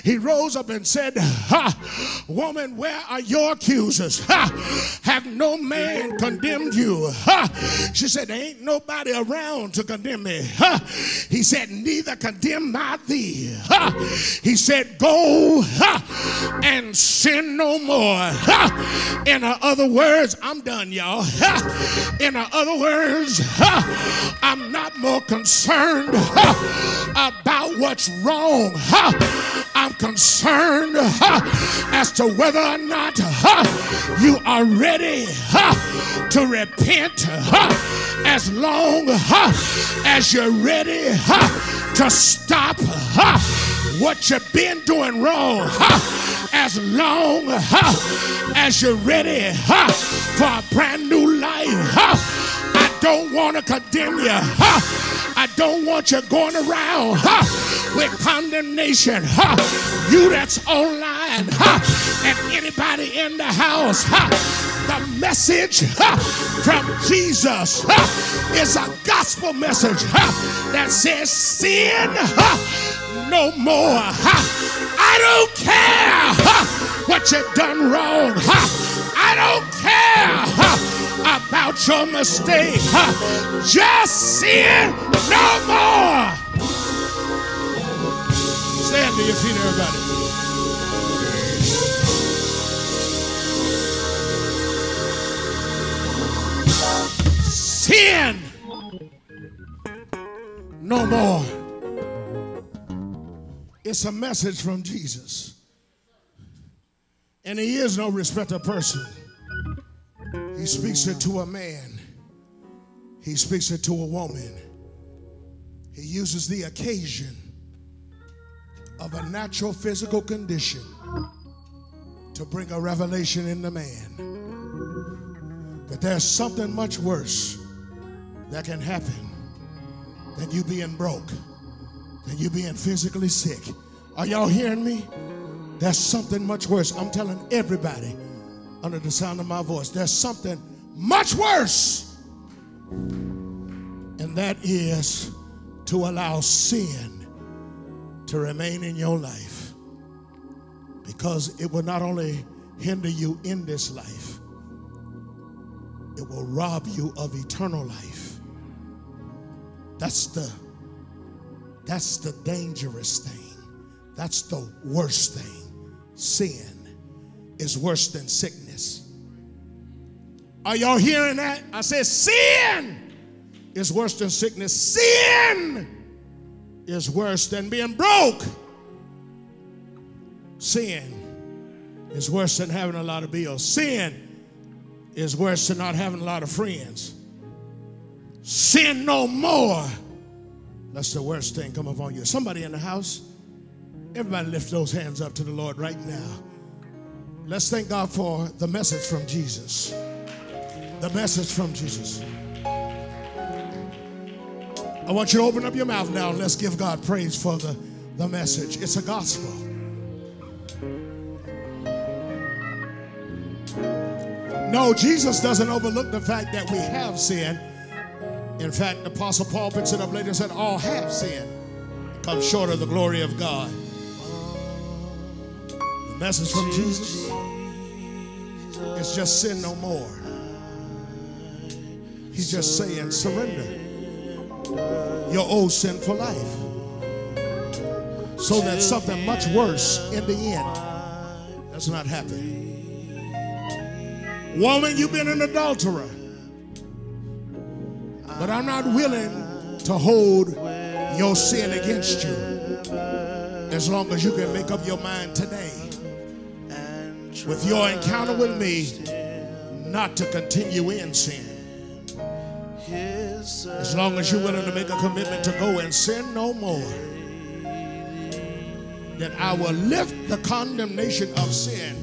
He rose up and said, Woman, where are your accusers? Ha. Have no man condemned you? Ha. She said, There ain't nobody around to condemn me. Ha. He said, Neither condemn I thee. Ha. He said, Go ha, and sin no more. Ha. In other words, I'm done, y'all. Ha. In other words, ha, I'm not more concerned ha, about what's wrong. Ha. I'm concerned as to whether or not you are ready to repent as long as you're ready to stop ha, what you've been doing wrong. As long as you're ready for a brand new life. Don't want to condemn you. Ha, I don't want you going around ha, with condemnation. Ha, you that's online and anybody in the house. The message from Jesus is a gospel message ha, that says sin no more. I don't care ha, what you done wrong. I don't care about your mistake. Just sin no more. Stand to your feet, everybody. Sin no more. It's a message from Jesus. And he is no respecter person. He speaks it to a man. He speaks it to a woman. He uses the occasion of a natural physical condition to bring a revelation in the man. But there's something much worse that can happen than you being broke, than you being physically sick. Are y'all hearing me? There's something much worse. I'm telling everybody under the sound of my voice, there's something much worse. And that is to allow sin to remain in your life. Because it will not only hinder you in this life, it will rob you of eternal life. That's the that's the dangerous thing. That's the worst thing. Sin is worse than sickness. Are y'all hearing that? I said sin is worse than sickness. Sin is worse than being broke. Sin is worse than having a lot of bills. Sin is worse than not having a lot of friends. Sin no more. That's the worst thing come upon you. Somebody in the house, everybody lift those hands up to the Lord right now. Let's thank God for the message from Jesus. The message from Jesus. I want you to open up your mouth now and let's give God praise for the, the message. It's a gospel. No, Jesus doesn't overlook the fact that we have sinned. In fact, the Apostle Paul picks it up later and said, All have sinned, come short of the glory of God. The message from Jesus is just sin no more. He's just saying, Surrender your old sinful life so that something much worse in the end does not happen. Woman, you've been an adulterer. But I'm not willing to hold your sin against you as long as you can make up your mind today with your encounter with me not to continue in sin. As long as you're willing to make a commitment to go and sin no more, then I will lift the condemnation of sin.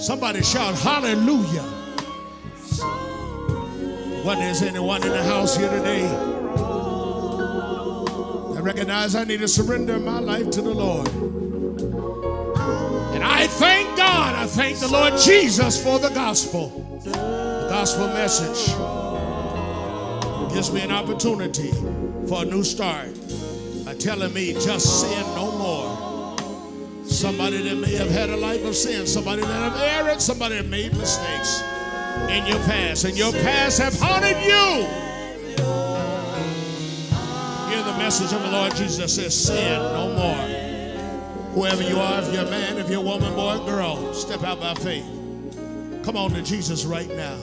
Somebody shout hallelujah. What is anyone in the house here today? I recognize I need to surrender my life to the Lord. And I thank God, I thank the Lord Jesus for the gospel. The gospel message gives me an opportunity for a new start by telling me just sin no more. Somebody that may have had a life of sin, somebody that have erred, somebody that made mistakes in your past, and your past have haunted you. Hear the message of the Lord Jesus says, Sin no more. Whoever you are, if you're a man, if you're a woman, boy, girl, step out by faith. Come on to Jesus right now.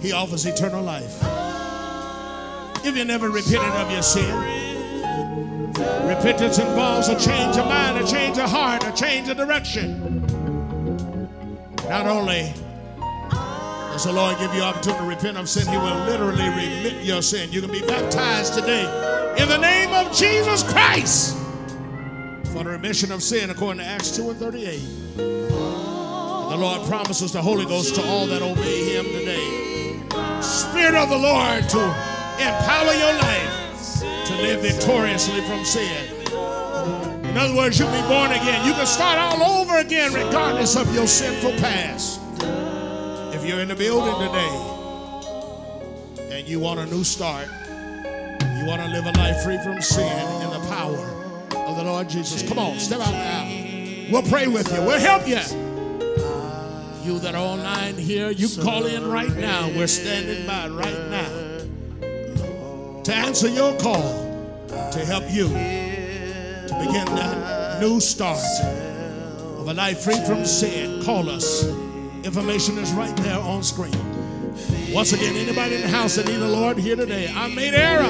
He offers eternal life. If you never repented of your sin, repentance involves a change of mind, a change of heart, a change of direction. Not only does the Lord give you opportunity to repent of sin, He will literally remit your sin. You can be baptized today in the name of Jesus Christ for the remission of sin, according to Acts 2 and 38. And the Lord promises the Holy Ghost to all that obey Him today. Spirit of the Lord to empower your life to live victoriously from sin. In other words, you'll be born again. You can start all over again regardless of your sinful past. If you're in the building today and you want a new start, you want to live a life free from sin in the power of the Lord Jesus, come on, step out now. We'll pray with you, we'll help you. You that are online here, you call in right now. We're standing by right now to answer your call to help you to begin that new start of a life free from sin. Call us. Information is right there on screen. Once again, anybody in the house that need the Lord here today, I made error.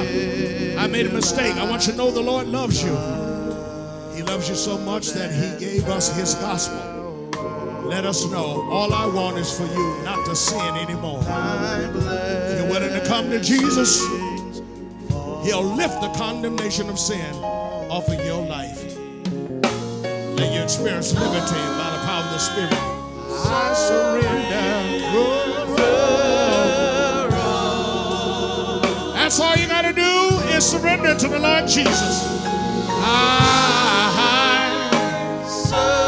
I made a mistake. I want you to know the Lord loves you. He loves you so much that he gave us his gospel. Let us know. All I want is for you not to sin anymore. If you're willing to come to Jesus, He'll lift the condemnation of sin off of your life. Let you experience liberty by the power of the Spirit. I surrender. That's all you got to do is surrender to the Lord Jesus. I Come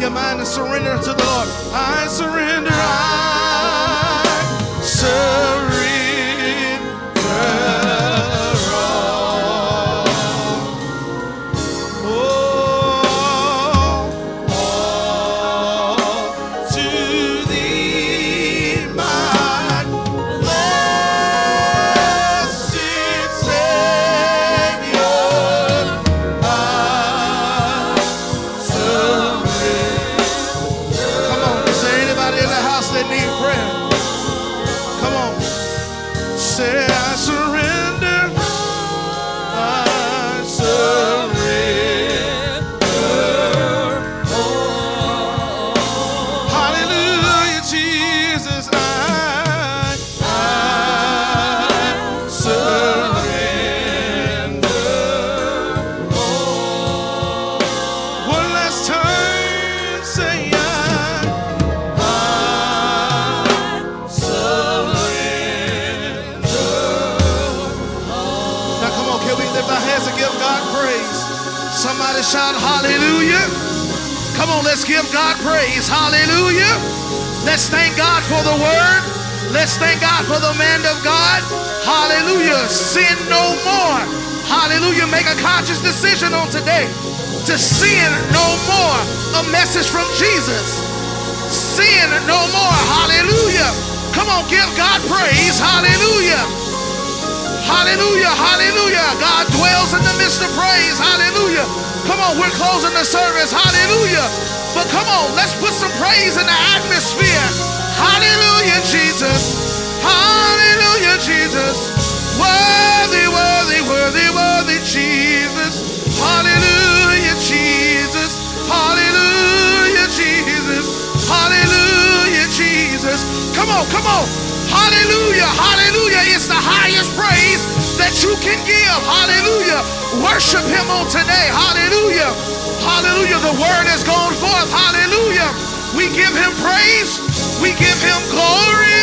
your mind and surrender to the Lord. I surrender. Let's give God praise. Hallelujah. Let's thank God for the word. Let's thank God for the man of God. Hallelujah. Sin no more. Hallelujah. Make a conscious decision on today to sin no more. A message from Jesus. Sin no more. Hallelujah. Come on, give God praise. Hallelujah. Hallelujah, hallelujah. God dwells in the midst of praise. Hallelujah. Come on, we're closing the service. Hallelujah. But come on, let's put some praise in the atmosphere. Hallelujah, Jesus. Hallelujah, Jesus. Worthy, worthy, worthy, worthy, Jesus. Hallelujah, Jesus. Hallelujah, Jesus. Hallelujah, Jesus. Come on, come on. Hallelujah, hallelujah. It's the highest praise that you can give. Hallelujah. Worship him on today. Hallelujah. Hallelujah. The word has gone forth. Hallelujah. We give him praise. We give him glory.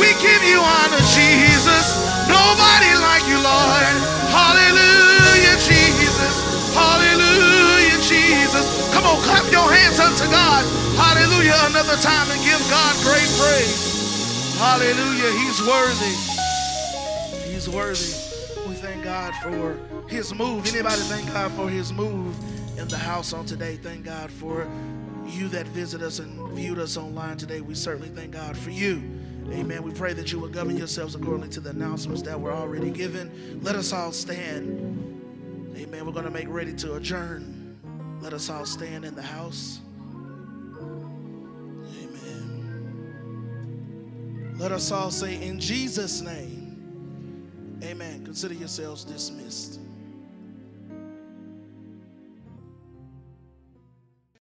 We give you honor, Jesus. Nobody like you, Lord. Hallelujah, Jesus. Hallelujah, Jesus. Come on, clap your hands unto God. Hallelujah. Another time and give God great praise. Hallelujah. He's worthy. He's worthy. We thank God for his move. Anybody thank God for his move in the house on today? Thank God for you that visit us and viewed us online today. We certainly thank God for you. Amen. We pray that you will govern yourselves according to the announcements that were already given. Let us all stand. Amen. We're going to make ready to adjourn. Let us all stand in the house. Amen. Let us all say, in Jesus' name, amen. Consider yourselves dismissed.